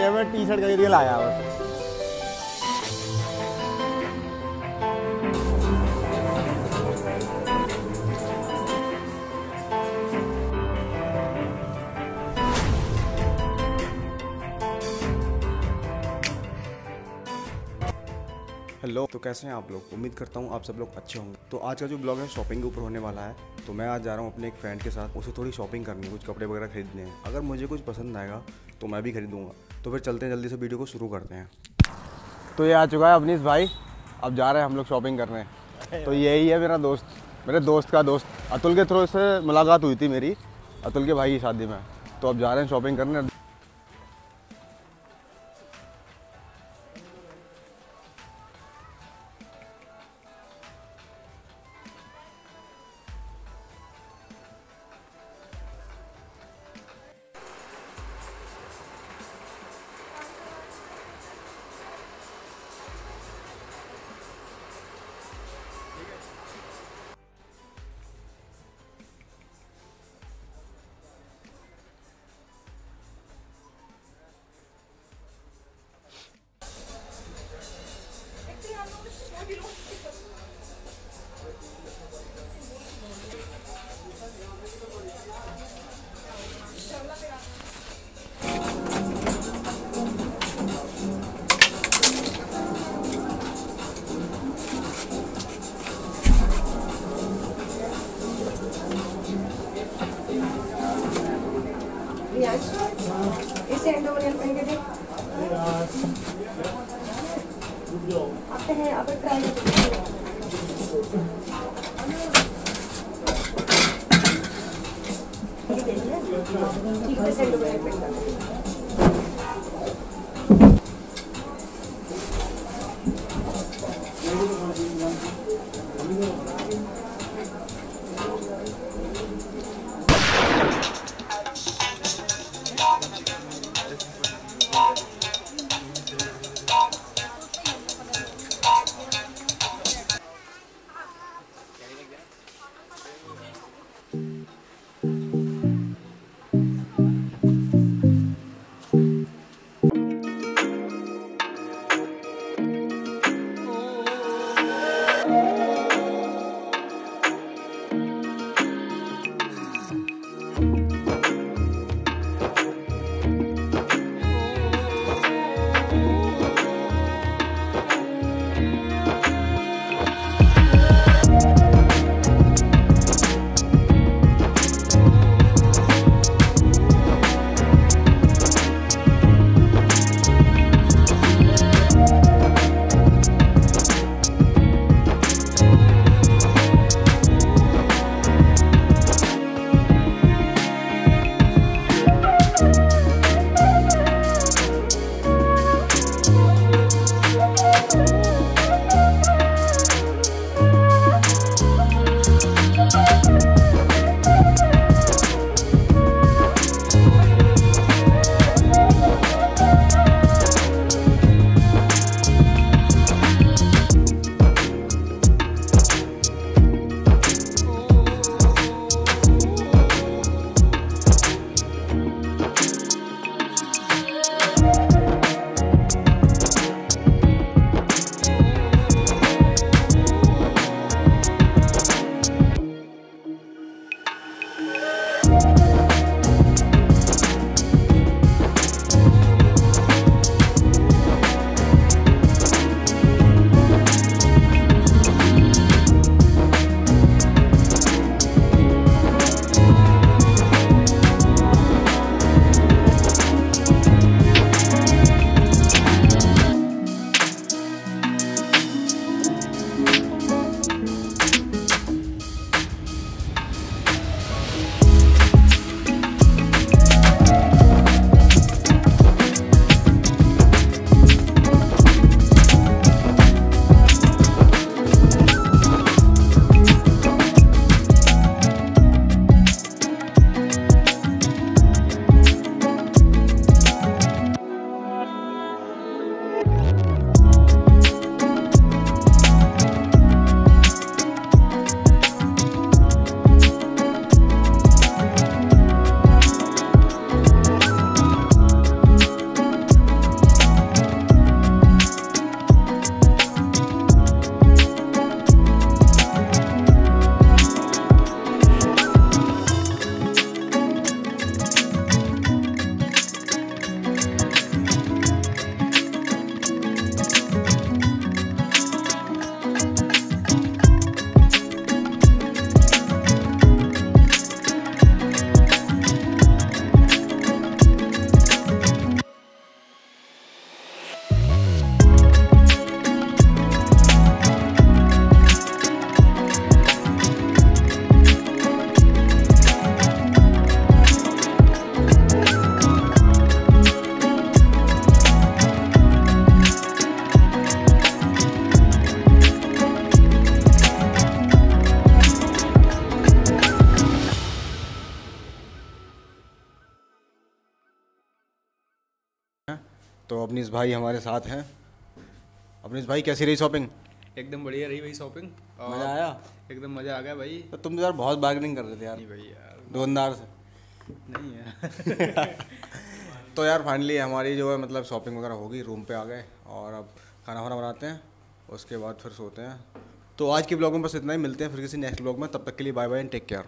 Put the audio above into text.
T shirt खरीद के लाया बस। हेलो तो कैसे हैं आप लोग? उम्मीद करता हूँ आप सब लोग अच्छे होंगे। तो आज का जो ब्लॉग है शॉपिंग के ऊपर होने वाला है। तो मैं आज जा रहा हूँ अपने एक फ्रेंड के साथ उसे थोड़ी शॉपिंग करनी है कुछ कपड़े वगैरह खरीदने हैं। अगर मुझे कुछ पसंद आएगा तो मैं भी खरीदूँगा। तो फिर चलते हैं जल्दी से वीडियो को शुरू करते हैं। तो ये आ चुका है अवनीश भाई। अब जा रहे हैं हम लोग शॉपिंग करने। तो यही है मेरा दोस्त मेरे दोस्त का दोस्त। अतुल के थ्रू से मुलाकात हुई थी मेरी अतुल के भाई की शादी में। तो अब जा रहे हैं शॉपिंग करने। इसे एंडोवरियन पहन के देख। आते हैं अब ट्राई ठीक है एंडोवरियन पहन तो अपनीस भाई हमारे साथ हैं। अपनीस भाई कैसी रही शॉपिंग एकदम बढ़िया रही भाई शॉपिंग मज़ा आया? एकदम मज़ा आ गया भाई। तो तुम यार बहुत बार्गेनिंग कर रहे थे यार। नहीं भाई यार। दुकानदार से। नहीं यार तो यार फाइनली हमारी जो है मतलब शॉपिंग वगैरह होगी रूम पे आ गए और अब खाना वाना बनाते हैं उसके बाद फिर सोते हैं। तो आज के ब्लॉग में बस इतना ही मिलते हैं फिर किसी नेक्स्ट ब्लॉग में तब तक के लिए bye bye and take care